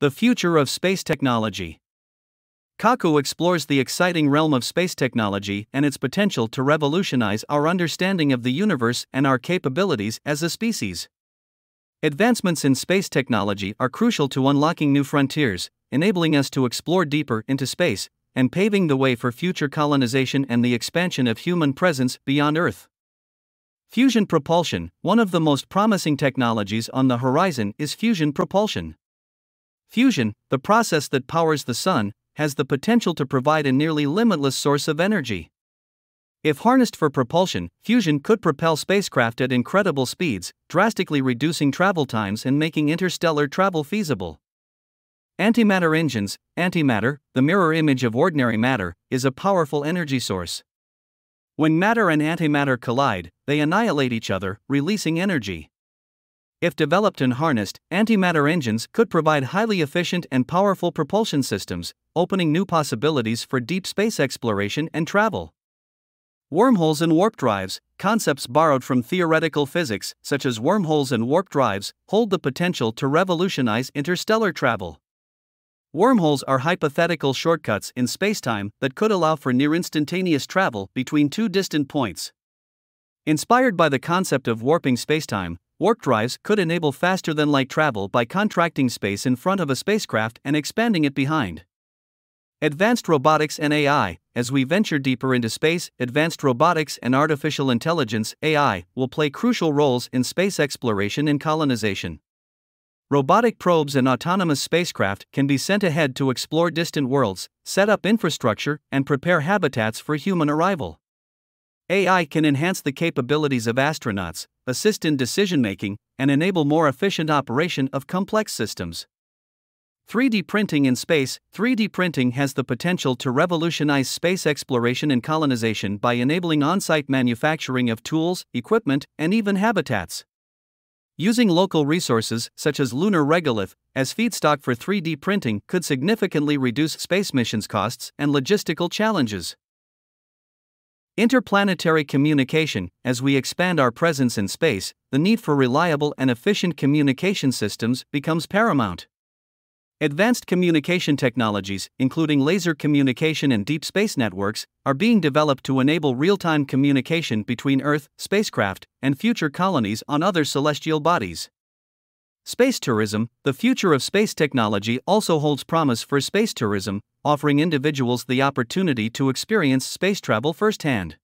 The future of space technology. Kaku explores the exciting realm of space technology and its potential to revolutionize our understanding of the universe and our capabilities as a species. Advancements in space technology are crucial to unlocking new frontiers, enabling us to explore deeper into space, and paving the way for future colonization and the expansion of human presence beyond Earth. Fusion propulsion, one of the most promising technologies on the horizon, is fusion propulsion. Fusion, the process that powers the sun, has the potential to provide a nearly limitless source of energy. If harnessed for propulsion, fusion could propel spacecraft at incredible speeds, drastically reducing travel times and making interstellar travel feasible. Antimatter engines, antimatter, the mirror image of ordinary matter, is a powerful energy source. When matter and antimatter collide, they annihilate each other, releasing energy. If developed and harnessed, antimatter engines could provide highly efficient and powerful propulsion systems, opening new possibilities for deep space exploration and travel. Wormholes and warp drives, concepts borrowed from theoretical physics, such as wormholes and warp drives, hold the potential to revolutionize interstellar travel. Wormholes are hypothetical shortcuts in spacetime that could allow for near instantaneous travel between two distant points. Inspired by the concept of warping spacetime, Warp drives could enable faster than light travel by contracting space in front of a spacecraft and expanding it behind. Advanced robotics and AI As we venture deeper into space, advanced robotics and artificial intelligence AI will play crucial roles in space exploration and colonization. Robotic probes and autonomous spacecraft can be sent ahead to explore distant worlds, set up infrastructure, and prepare habitats for human arrival. AI can enhance the capabilities of astronauts, assist in decision making, and enable more efficient operation of complex systems. 3D printing in space 3D printing has the potential to revolutionize space exploration and colonization by enabling on site manufacturing of tools, equipment, and even habitats. Using local resources, such as lunar regolith, as feedstock for 3D printing could significantly reduce space missions costs and logistical challenges. Interplanetary communication As we expand our presence in space, the need for reliable and efficient communication systems becomes paramount. Advanced communication technologies, including laser communication and deep space networks, are being developed to enable real time communication between Earth, spacecraft, and future colonies on other celestial bodies. Space tourism The future of space technology also holds promise for space tourism, offering individuals the opportunity to experience space travel firsthand.